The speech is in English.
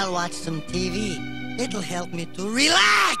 I'll watch some TV. It'll help me to relax.